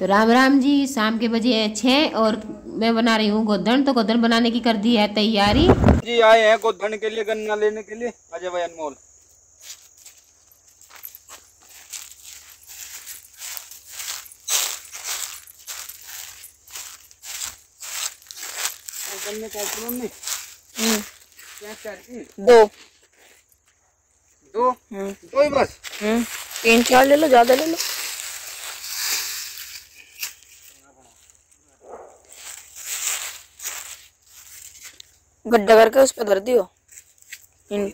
तो राम राम जी शाम के बजे हैं छः और मैं बना रही हूँ गोदन तो गोदन बनाने की कर दी है तैयारी। जी आए हैं गोधन के लिए गन्ना लेने के लिए। अजय भाई अनमोल। गन्ने काट हम्म, दो। दो? हम्म, दो ही बस? हम्म, तीन चार ले लो ज़्यादा ले लो। गड्ढा करके उस पर धर दियो। इन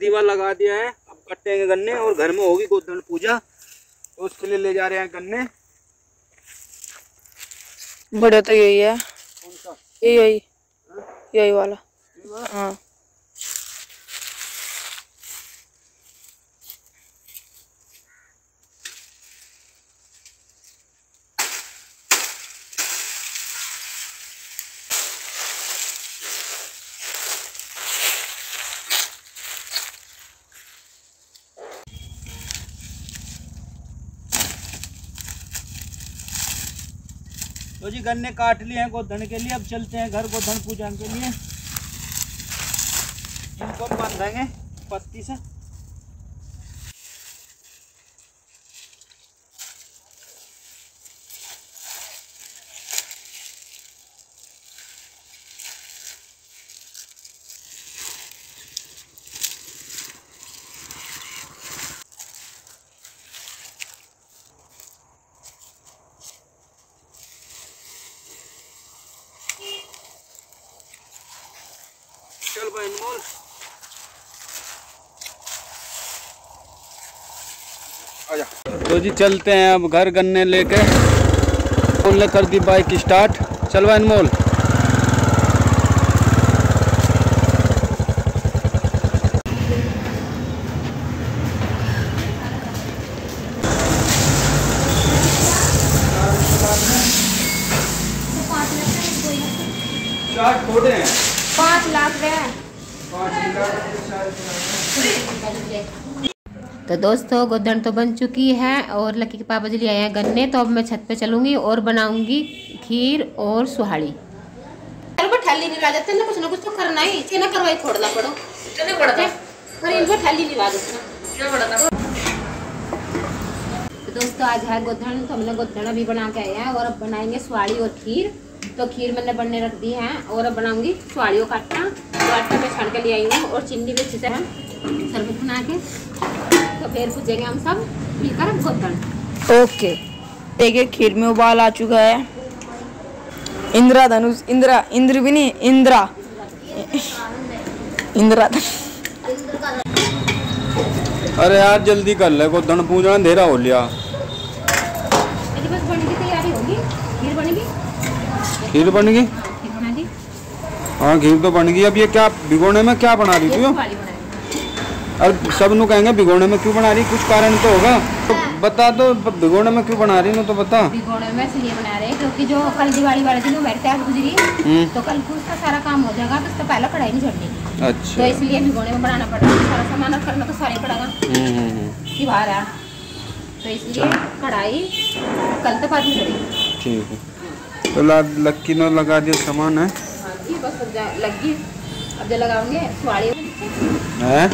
दीवार लगा दिया है। अब कटेंगे गन्ने और घर में होगी गोधन पूजा। तो उसके लिए ले जा रहे हैं गन्ने। बड़े तो यही है। यही यही यही वाला। हाँ। तो जी, गन्ने काट लिए हैं गोधन के लिए, अब चलते हैं घर गोधन पूजन के लिए। इनको बांधेंगे पत्ती से। तो जी चलते हैं अब घर गन्ने लेके। बोलने कर दी बाइक स्टार्ट। चल भाई अनमोल हैं पाँच लाख तो दोस्तों गोदन तो बन चुकी है और लकी के पापा जी ले आए हैं गन्ने तो अब मैं छत पे चलूँगी और बनाऊँगी खीर और सुहाड़ी। ठल्ली नहीं जाते ना कुछ ना कुछ तो करना ही। इसे ना करवाई छोड़ना पड़ो चलो पड़ता पर इनको ठल्ली नहीं देना तो दोस्तों आज है गोधन तो हमने गोधन अभी बना के आए हैं और अब बनाएँगे सुहाड़ी और खीर। तो खीर मैंने बनने रख दी है और अब बनाऊँगी सुहाड़ियों का आटा तो आटा मैं छान के ले आई हूँ और चिन्नी भी अच्छी तरह शरबत बना के। तो फिर पूछेंगे हम सब मिलकर गोधन ओके। देखिए खीर में उबाल आ चुका है। इंदिरा धनुष इंदिरा इंद्र भी नहीं इंदिरा। इंदिरा अरे यार जल्दी कर ले गोधन पूजा अंधेरा हो लिया। बस बनने की तैयारी होगी। खीर बन गई? खीर बना दी हाँ खीर तो बन गई अब ये क्या भिगोने में क्या बना रही थी सुहाड़ी सब नु कहेंगे भिगोने में क्यों बना रही? कुछ कारण तो होगा। तो बता दो ब- भिगोने में क्यों बना रही ना तो बता। भिगोने में इसलिए बना रहे क्योंकि जो कल दिवाली वाले दिन मेरे त्याग गुजरी हम्म। तो कल को उसका सारा काम हो जाएगा तो उसका पहले कढ़ाई नहीं तो अच्छा। इसलिए भिगोने में बनाना पड़। है सारा सामान करना तो सारे पड़ेगा बाहर है तो इसलिए कढ़ाई कल तक बाद में ठीक है। तो लक्की ने लगा दिया सामान है। हाँ बस अब लगी। अब जो लगाओगे सुहाड़ी हैं?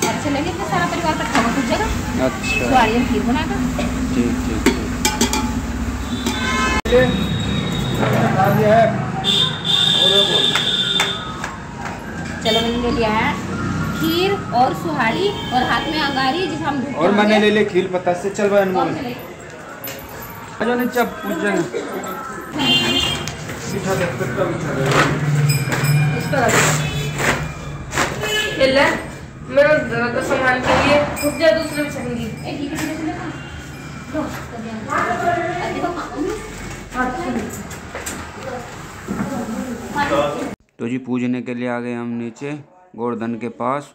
और चलेंगे सारा परिवार जाएगा। अच्छा। खीर बनाकर ठीक ठीक चलो मैंने ले लिया है। खीर और सुहाड़ी और हाथ में अंगारी जिसे हम और मैंने। ले लिया खील पत्ता से। चल भाई अनमोल। बिठा इस मेरा तो सामान के लिए जा दूसरे है, है, है। हाँ, तो जी पूजने के लिए आ गए हम नीचे गोवर्धन के पास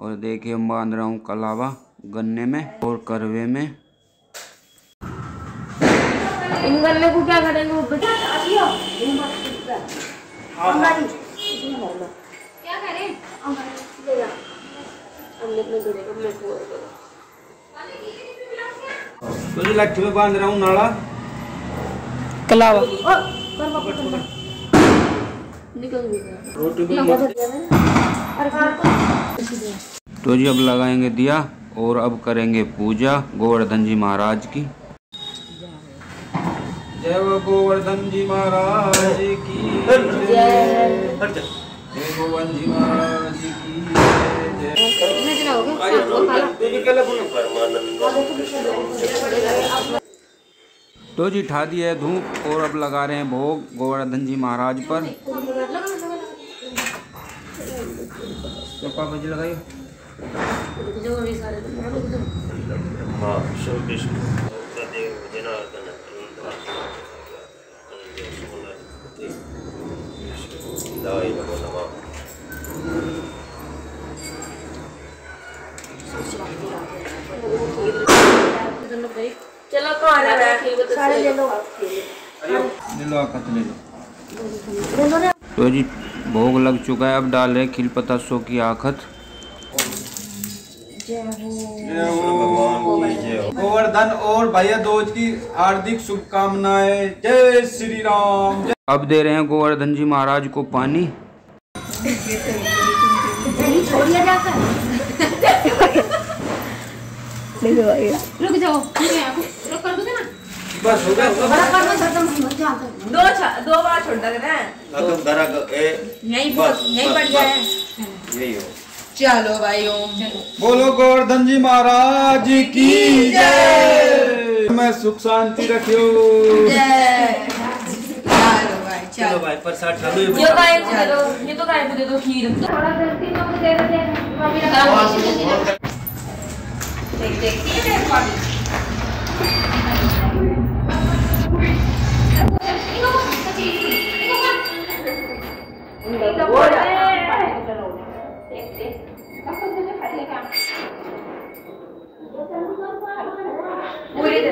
और देखिए हम बाँध रहा हूँ कलावा गन्ने में और करवे में इन गन्ने को क्या करेंगे वो बता क्या करें तो जी। लाठी में बाँध रहा हूँ नाड़ा कलावा। तो जी अब लगाएँगे दिया और अब करेंगे पूजा गोवर्धन जी महाराज की। जय गोवर्धन जी महाराज की जय जय गोवर्धन जी महाराज की जय तो जी ठा दिया है धूप और अब लगा रहे हैं भोग गोवर्धन जी महाराज पर। तो पापा जी लगाइए। जो भी सारे हाँ है ले लो ले लो ले लो तो जी भोग लग चुका है अब डाल रहे खिल पता सो की आखत गोवर्धन और भैया दोज की हार्दिक शुभकामनाएँ जय श्री राम अब दे रहे हैं गोवर्धन जी महाराज को पानी रुक जाओ रुक कर दो बस हो गया दो दो बार छोड़ दे रहे हैं दरग ए यहीं बस, यहीं पड़ बस। यही हो चलो भाई ओम बोलो गोवर्धन जी महाराज की जय मैं सुख शांति रखियो चलो भाई प्रसाद खा लो ये गाय ये तो गाय खीर थोड़ा मम्मी लगा देख है मेरे पास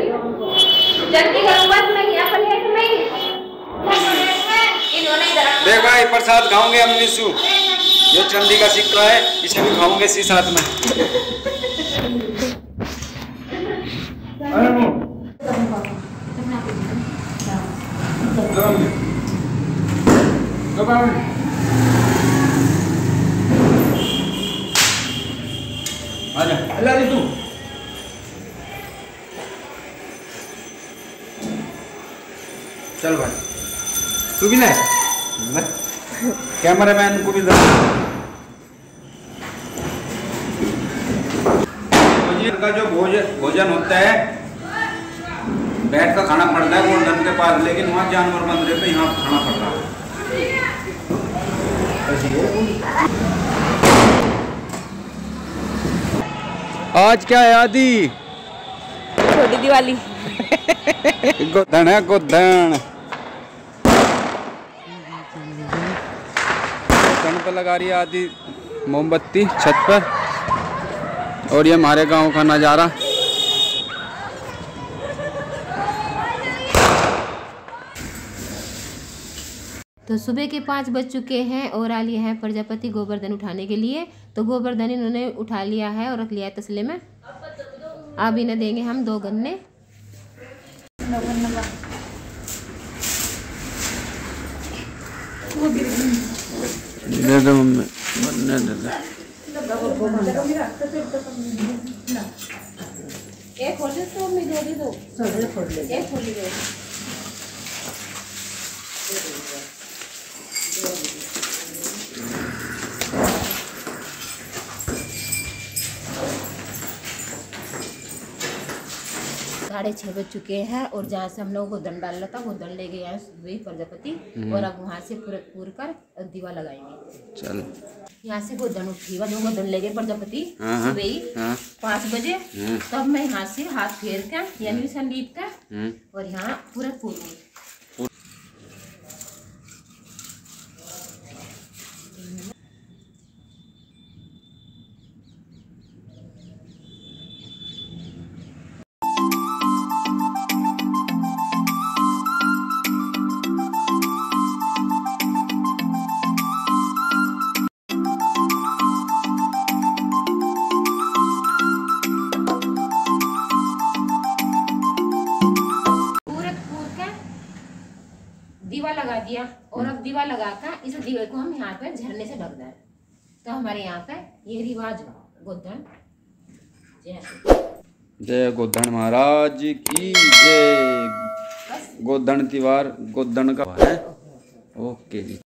जल्दी करो बस मैं यहाँ पर लेट में इन्होंने इधर देख भाई प्रसाद खाओगे हम निशु। ये चंडी का सिक्का है, इसे भी खाओगे इसी साथ में। चल भाई। तू भी ले कैमरामैन को भी का जो भोजन भोजन होता है बैठ का खाना पड़ता है गोवर्धन के पास लेकिन वहाँ जानवर बंद रहते यहाँ खाना पड़ रहा है। आज क्या है आदि? छोटी दिवाली। गोधन है गोधन गोधन पे लगा रही है आदि मोमबत्ती छत पर। और ये हमारे गाँव का नज़ारा। तो सुबह के पाँच बज चुके हैं और आ लिए हैं प्रजापति गोवर्धन उठाने के लिए। तो गोवर्धन इन्होंने उठा लिया है और रख लिया है तसले में। अब इन्हें देंगे हम दो गन्ने। दे दो मम्मी बनने दे दो एक खोल तो मैं दे दी दो एक खोल दो साढ़े छः बज चुके हैं और जहाँ से हम लोग को डाल रहा था वो दंड ले गए हैं वही प्रजापति और अब वहाँ से पूरे पूर कर दीवा लगाएँगे। चल। यहाँ से वो उठी दीवा जो दंड ले गए प्रजापति हाँ, हाँ, सुबह ही पाँच बजे। हम्म, तब मैं यहाँ से हाथ फेर कर यानी संदीप का हम्म। और यहाँ पूरे फूल दीवा लगा दिया और अब दीवा लगाकर इस दीवे को हम यहाँ पर झरने से ढक दें। तो हमारे यहाँ पर ये रिवाज गोधन। जय जय गोधन महाराज की जय। गोधन तिवार गोधन का है। ओके। जी